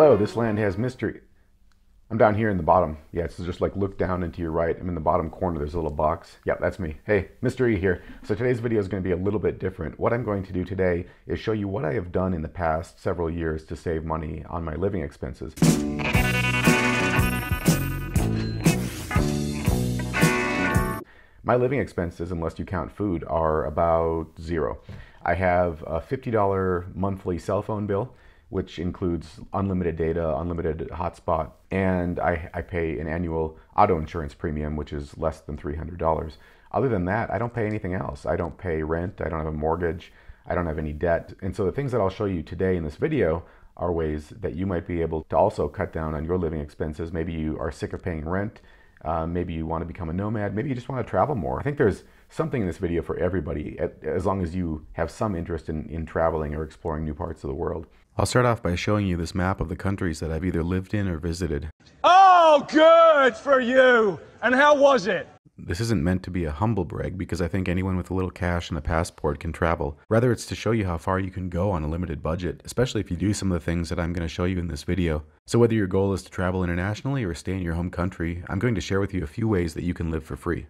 Hello, this land has mystery. I'm down here in the bottom. Yeah, so just like look down into your right. I'm in the bottom corner. There's a little box. Yeah, that's me. Hey. E here. So today's video is going to be a little bit different. What I'm going to do today is show you what I have done in the past several years to save money on my living expenses. My living expenses, unless you count food, are about zero. I have a $50 monthly cell phone bill which includes unlimited data, unlimited hotspot, and I, I pay an annual auto insurance premium, which is less than $300. Other than that, I don't pay anything else. I don't pay rent, I don't have a mortgage, I don't have any debt. And so the things that I'll show you today in this video are ways that you might be able to also cut down on your living expenses. Maybe you are sick of paying rent, uh, maybe you want to become a nomad, maybe you just want to travel more. I think there's something in this video for everybody, as long as you have some interest in, in traveling or exploring new parts of the world. I'll start off by showing you this map of the countries that I've either lived in or visited. Oh, good for you! And how was it? This isn't meant to be a humble brag because I think anyone with a little cash and a passport can travel. Rather, it's to show you how far you can go on a limited budget, especially if you do some of the things that I'm going to show you in this video. So whether your goal is to travel internationally or stay in your home country, I'm going to share with you a few ways that you can live for free.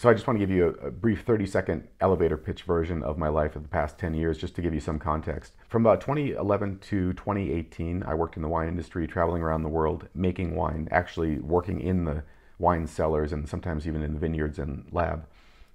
So I just want to give you a, a, brief 30 second elevator pitch version of my life of the past 10 years, just to give you some context. From about 2011 to 2018, I worked in the wine industry, traveling around the world, making wine, actually working in the wine cellars and sometimes even in the vineyards and lab,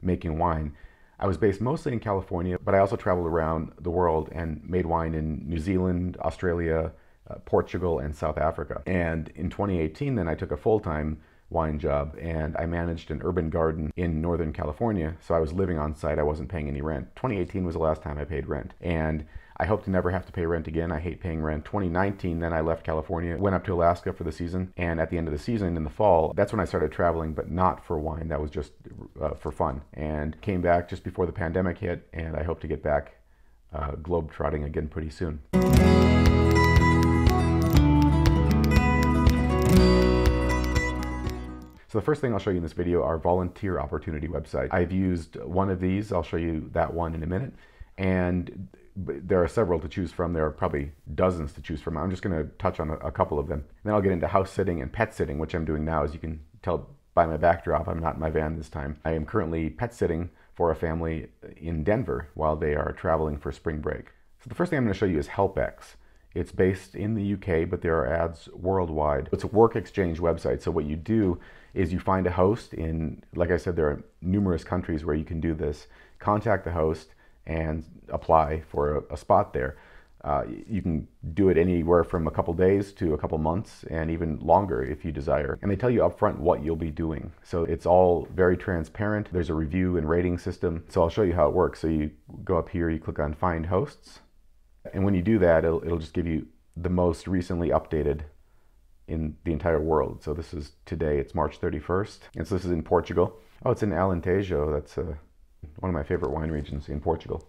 making wine. I was based mostly in California, but I also traveled around the world and made wine in New Zealand, Australia, uh, Portugal, and South Africa. And in 2018, then I took a full time wine job and I managed an urban garden in Northern California. So I was living on site, I wasn't paying any rent. 2018 was the last time I paid rent. And I hope to never have to pay rent again. I hate paying rent. 2019, then I left California, went up to Alaska for the season. And at the end of the season in the fall, that's when I started traveling, but not for wine. That was just uh, for fun. And came back just before the pandemic hit. And I hope to get back uh, globe trotting again pretty soon. So the first thing I'll show you in this video are volunteer opportunity websites. I've used one of these. I'll show you that one in a minute. And there are several to choose from. There are probably dozens to choose from. I'm just going to touch on a, couple of them. Then I'll get into house sitting and pet sitting, which I'm doing now. As you can tell by my backdrop, I'm not in my van this time. I am currently pet sitting for a family in Denver while they are traveling for spring break. So the first thing I'm going to show you is HelpX. It's based in the UK, but there are ads worldwide. It's a work exchange website. So what you do is you find a host in, like I said, there are numerous countries where you can do this. Contact the host and apply for a, a spot there. Uh, you can do it anywhere from a couple days to a couple months and even longer if you desire. And they tell you upfront what you'll be doing. So it's all very transparent. There's a review and rating system. So I'll show you how it works. So you go up here, you click on find hosts and when you do that, it'll, it'll just give you the most recently updated in the entire world. So this is today, it's March 31st. And so this is in Portugal. Oh, it's in Alentejo. That's uh, one of my favorite wine regions in Portugal.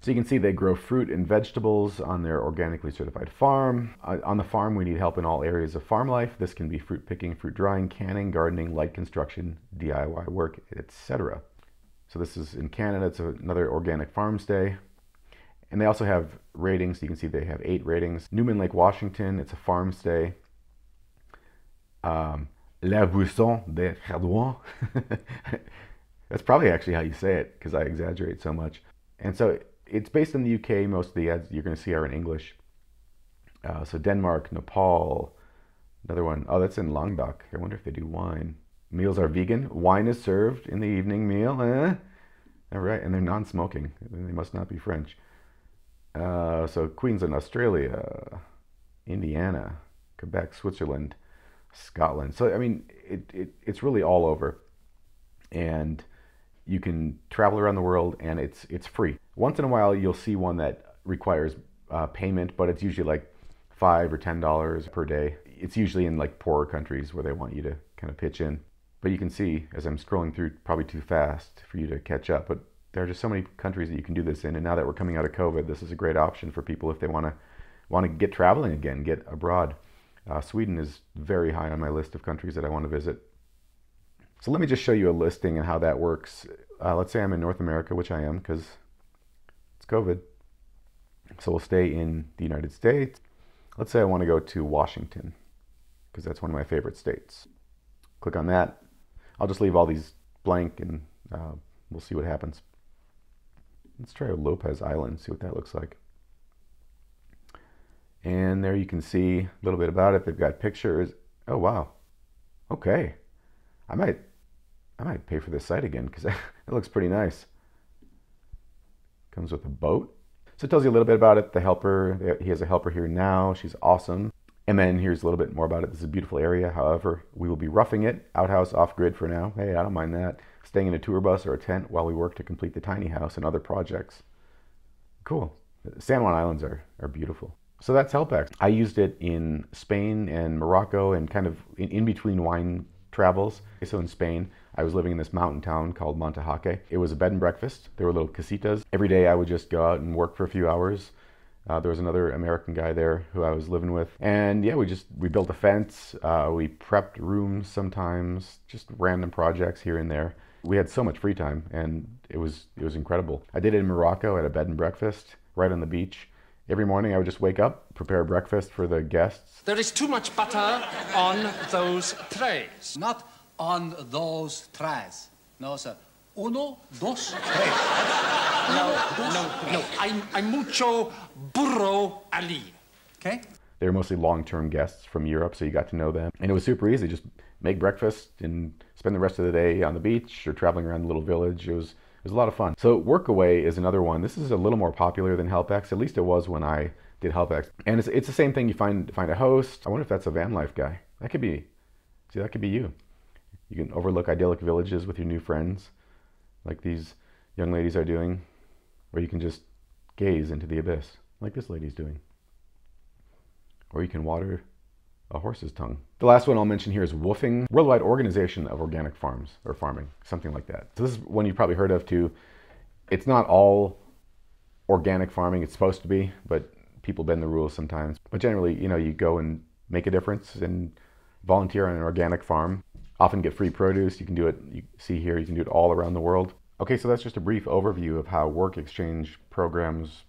So you can see they grow fruit and vegetables on their organically certified farm. Uh, on the farm, we need help in all areas of farm life. This can be fruit picking, fruit drying, canning, gardening, light construction, DIY work, etc. So this is in Canada. It's another organic farm stay. And they also have ratings. You can see they have eight ratings. Newman Lake, Washington, it's a farm stay. Um, La Buisson de Chardouin. That's probably actually how you say it because I exaggerate so much. And so it's based in the UK. Most of the ads you're going to see are in English. Uh, so Denmark, Nepal, another one. Oh, that's in Languedoc. I wonder if they do wine. Meals are vegan. Wine is served in the evening meal. Eh? All right, and they're non-smoking. They must not be French. Uh, so Queensland, Australia, Indiana, Quebec, Switzerland, Scotland. So I mean, it, it it's really all over, and you can travel around the world, and it's it's free. Once in a while, you'll see one that requires uh, payment, but it's usually like five or ten dollars per day. It's usually in like poorer countries where they want you to kind of pitch in. But you can see as I'm scrolling through, probably too fast for you to catch up. But there are just so many countries that you can do this in. And now that we're coming out of COVID, this is a great option for people if they want to want to get traveling again, get abroad. Uh, Sweden is very high on my list of countries that I want to visit. So let me just show you a listing and how that works. Uh, let's say I'm in North America, which I am because it's COVID. So we'll stay in the United States. Let's say I want to go to Washington because that's one of my favorite states. Click on that. I'll just leave all these blank and uh, we'll see what happens. Let's try a Lopez Island, see what that looks like. And there you can see a little bit about it. They've got pictures. Oh, wow. Okay. I might, I might pay for this site again because it looks pretty nice. Comes with a boat. So it tells you a little bit about it. The helper, he has a helper here now. She's awesome. And then here's a little bit more about it. This is a beautiful area. However, we will be roughing it, outhouse off grid for now. Hey, I don't mind that. Staying in a tour bus or a tent while we work to complete the tiny house and other projects. Cool. San Juan Islands are, are beautiful. So that's HelpX. I used it in Spain and Morocco and kind of in, in between wine travels. So in Spain, I was living in this mountain town called Montejaque. It was a bed and breakfast. There were little casitas. Every day I would just go out and work for a few hours. Uh, there was another American guy there who I was living with, and yeah, we just we built a fence. Uh, we prepped rooms sometimes, just random projects here and there. We had so much free time, and it was it was incredible. I did it in Morocco at a bed and breakfast right on the beach. Every morning I would just wake up, prepare breakfast for the guests. There is too much butter on those trays. Not on those trays. No, sir. Uno, dos, tres. No, no, no. I'm, I'm mucho burro ali. Okay? They were mostly long-term guests from Europe, so you got to know them. And it was super easy. Just make breakfast and spend the rest of the day on the beach or traveling around the little village. It was it was a lot of fun. So Workaway is another one. This is a little more popular than HelpX. At least it was when I did HelpX. And it's, it's the same thing. You find find a host. I wonder if that's a van life guy. That could be. See, that could be you. You can overlook idyllic villages with your new friends, like these young ladies are doing, or you can just gaze into the abyss, like this lady's doing. Or you can water a horse's tongue. The last one I'll mention here is WWOOFing, Worldwide Organization of Organic Farms or Farming, something like that. So this is one you've probably heard of too. It's not all organic farming, it's supposed to be, but people bend the rules sometimes. But generally, you know, you go and make a difference and volunteer on an organic farm. Often get free produce. You can do it, you see here, you can do it all around the world. Okay, so that's just a brief overview of how work exchange programs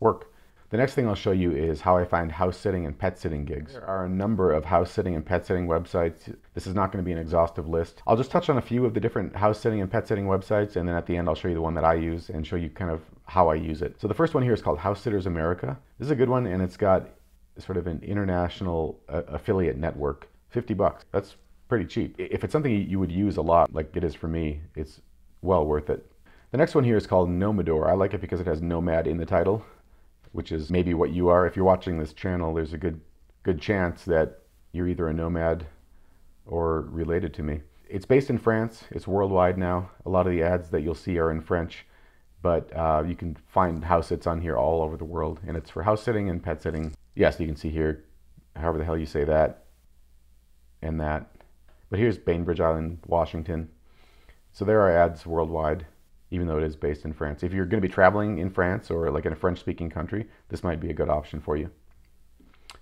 work. The next thing I'll show you is how I find house sitting and pet sitting gigs. There are a number of house sitting and pet sitting websites. This is not going to be an exhaustive list. I'll just touch on a few of the different house sitting and pet sitting websites and then at the end I'll show you the one that I use and show you kind of how I use it. So the first one here is called House Sitters America. This is a good one and it's got sort of an international uh, affiliate network. 50 bucks. That's pretty cheap. If it's something you would use a lot like it is for me, it's well worth it. The next one here is called Nomador. I like it because it has nomad in the title which is maybe what you are. If you're watching this channel, there's a good good chance that you're either a nomad or related to me. It's based in France. It's worldwide now. A lot of the ads that you'll see are in French, but uh, you can find house sits on here all over the world, and it's for house sitting and pet sitting. Yes, you can see here, however the hell you say that, and that. But here's Bainbridge Island, Washington. So there are ads worldwide even though it is based in France. If you're going to be traveling in France or like in a French speaking country, this might be a good option for you.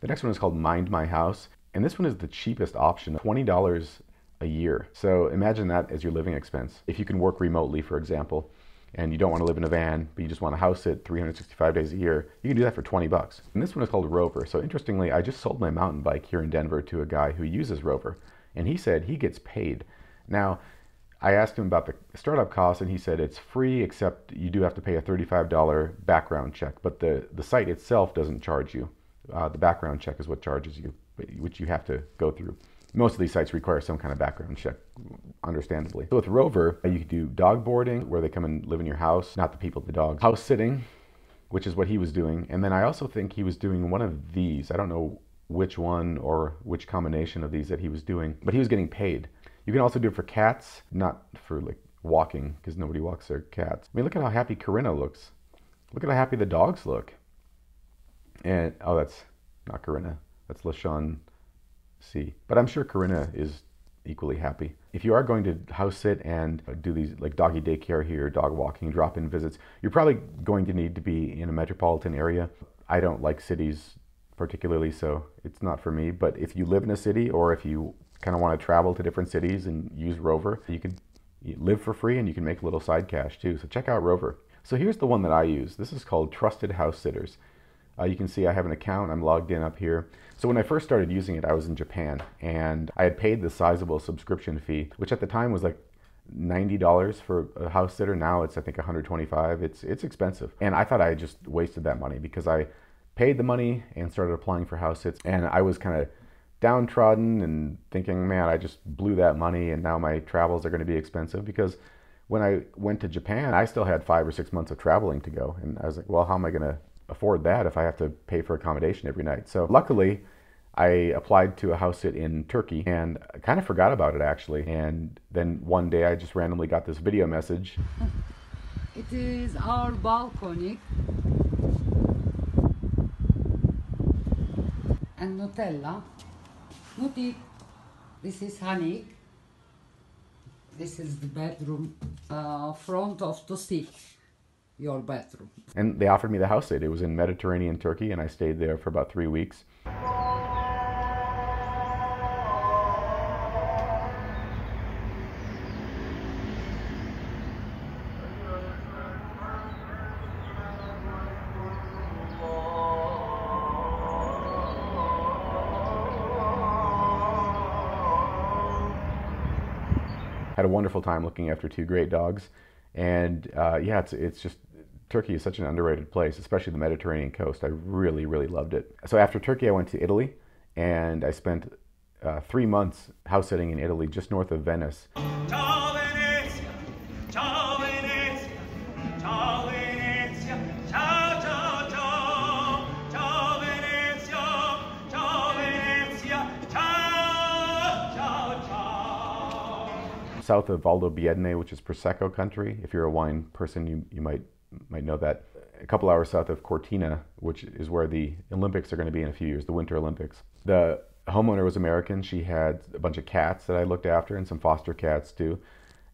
The next one is called Mind My House, and this one is the cheapest option, $20 a year. So imagine that as your living expense. If you can work remotely, for example, and you don't want to live in a van, but you just want to house it 365 days a year, you can do that for 20 bucks. And this one is called Rover. So interestingly, I just sold my mountain bike here in Denver to a guy who uses Rover, and he said he gets paid. Now, I asked him about the startup costs, and he said it's free, except you do have to pay a $35 background check. But the, the site itself doesn't charge you. Uh, the background check is what charges you, which you have to go through. Most of these sites require some kind of background check, understandably. So with Rover, you can do dog boarding, where they come and live in your house, not the people, the dogs. House sitting, which is what he was doing. And then I also think he was doing one of these. I don't know which one or which combination of these that he was doing, but he was getting paid. You can also do it for cats, not for like walking, because nobody walks their cats. I mean, look at how happy Corinna looks. Look at how happy the dogs look. And, oh, that's not Corinna. That's LaShawn C. But I'm sure Corinna is equally happy. If you are going to house sit and uh, do these like doggy daycare here, dog walking, drop-in visits, you're probably going to need to be in a metropolitan area. I don't like cities particularly, so it's not for me. But if you live in a city or if you kind of want to travel to different cities and use Rover, you can live for free and you can make a little side cash too. So check out Rover. So here's the one that I use. This is called Trusted House Sitters. Uh, you can see I have an account. I'm logged in up here. So when I first started using it, I was in Japan and I had paid the sizable subscription fee, which at the time was like $90 for a house sitter. Now it's I think 125. It's it's expensive. And I thought I had just wasted that money because I paid the money and started applying for house sits and I was kind of downtrodden and thinking, man, I just blew that money and now my travels are going to be expensive because when I went to Japan, I still had 5 or 6 months of traveling to go and I was like, well, how am I going to afford that if I have to pay for accommodation every night? So luckily, I applied to a house sit in Turkey and I kind of forgot about it actually. And then one day I just randomly got this video message. It is our balcony and Nutella. Nuti, this is honey. This is the bedroom uh, front of seat, your bedroom. And they offered me the house. It was in Mediterranean Turkey and I stayed there for about three weeks. Wonderful time looking after two great dogs. And uh, yeah, it's, it's just, Turkey is such an underrated place, especially the Mediterranean coast. I really, really loved it. So after Turkey, I went to Italy and I spent uh, three months house sitting in Italy, just north of Venice. South of Valdobbiadene, which is Prosecco country. If you're a wine person, you, you might might know that. A couple hours south of Cortina, which is where the Olympics are going to be in a few years, the Winter Olympics. The homeowner was American. She had a bunch of cats that I looked after and some foster cats too.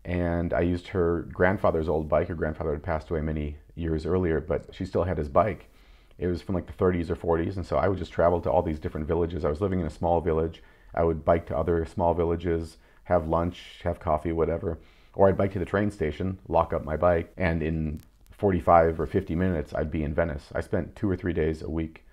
And I used her grandfather's old bike. Her grandfather had passed away many years earlier, but she still had his bike. It was from like the 30s or 40s, and so I would just travel to all these different villages. I was living in a small village. I would bike to other small villages, have lunch, have coffee, whatever. Or I'd bike to the train station, lock up my bike, and in 45 or 50 minutes, I'd be in Venice. I spent two or three days a week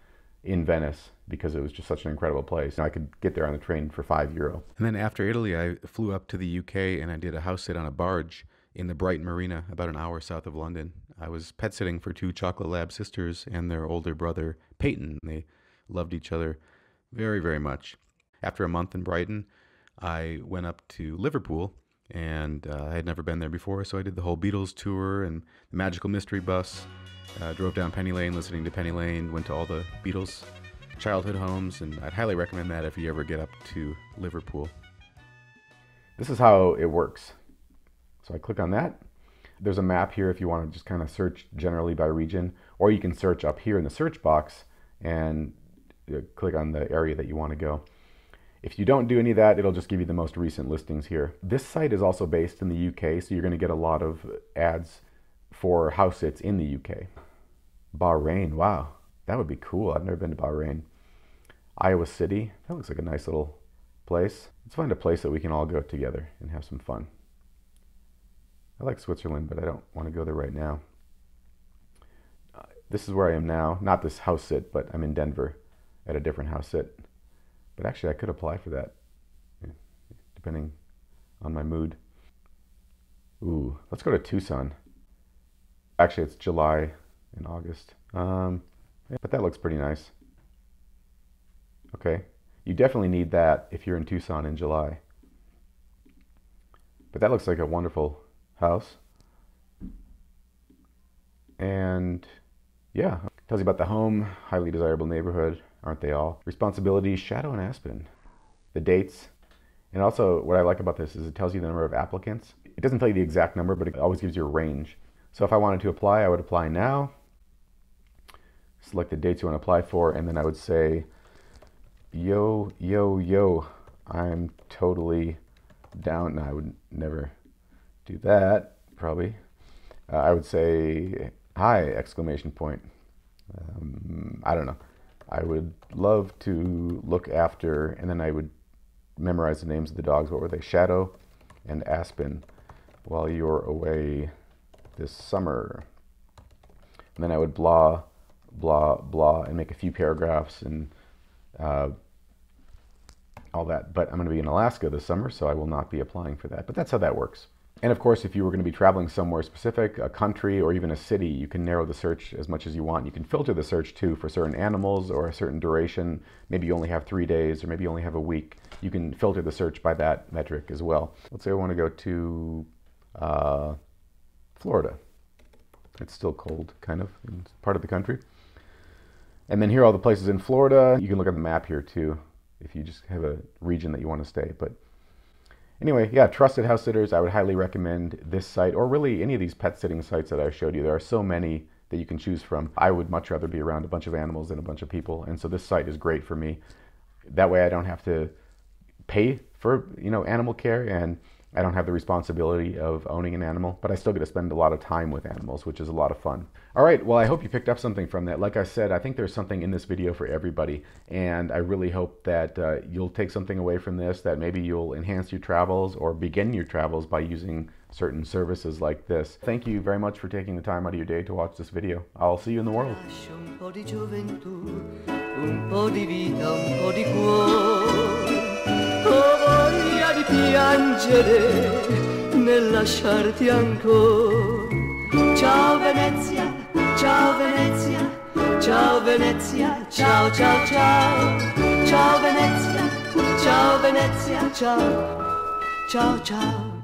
in Venice because it was just such an incredible place. I could get there on the train for five euro. And then after Italy, I flew up to the UK and I did a house sit on a barge in the Brighton Marina, about an hour south of London. I was pet sitting for two Chocolate Lab sisters and their older brother, Peyton. They loved each other very, very much. After a month in Brighton, I went up to Liverpool and uh, I had never been there before, so I did the whole Beatles tour and the Magical Mystery Bus. Uh, drove down Penny Lane, listening to Penny Lane. Went to all the Beatles childhood homes, and I'd highly recommend that if you ever get up to Liverpool. This is how it works. So I click on that. There's a map here if you want to just kind of search generally by region, or you can search up here in the search box and uh, click on the area that you want to go. If you don't do any of that, it'll just give you the most recent listings here. This site is also based in the UK, so you're going to get a lot of ads for house sits in the UK. Bahrain, wow, that would be cool. I've never been to Bahrain. Iowa City, that looks like a nice little place. Let's find a place that we can all go together and have some fun. I like Switzerland, but I don't want to go there right now. Uh, this is where I am now. Not this house sit, but I'm in Denver at a different house sit. But actually, I could apply for that, depending on my mood. Ooh, let's go to Tucson. Actually, it's July and August. Um, but that looks pretty nice. Okay, you definitely need that if you're in Tucson in July. But that looks like a wonderful house. And yeah, tells you about the home, highly desirable neighborhood, aren't they all? Responsibilities, Shadow and Aspen. The dates. And also, what I like about this is it tells you the number of applicants. It doesn't tell you the exact number, but it always gives you a range. So if I wanted to apply, I would apply now. Select the dates you want to apply for, and then I would say, yo, yo, yo, I'm totally down. No, I would never do that, probably. Uh, I would say, hi, exclamation point. Um, I don't know. I would love to look after, and then I would memorize the names of the dogs. What were they? Shadow and Aspen while you're away this summer. And then I would blah blah blah and make a few paragraphs and uh, all that. But I'm going to be in Alaska this summer, so I will not be applying for that. But that's how that works. And of course, if you were going to be traveling somewhere specific, a country or even a city, you can narrow the search as much as you want. You can filter the search too for certain animals or a certain duration. Maybe you only have three days or maybe you only have a week. You can filter the search by that metric as well. Let's say I want to go to uh, Florida. It's still cold, kind of, in part of the country. And then here are all the places in Florida. You can look at the map here too, if you just have a region that you want to stay. But Anyway, yeah, trusted house sitters. I would highly recommend this site or really any of these pet sitting sites that I showed you. There are so many that you can choose from. I would much rather be around a bunch of animals than a bunch of people, and so this site is great for me. That way, I don't have to pay for you know animal care and I don't have the responsibility of owning an animal, but I still get to spend a lot of time with animals, which is a lot of fun. All right, well, I hope you picked up something from that. Like I said, I think there's something in this video for everybody, and I really hope that uh, you'll take something away from this, that maybe you'll enhance your travels or begin your travels by using certain services like this. Thank you very much for taking the time out of your day to watch this video. I'll see you in the world. Piangere nel lasciarti ancora. Ciao Venezia, ciao Venezia, ciao Venezia, ciao ciao ciao. Ciao Venezia, ciao Venezia, ciao, ciao ciao.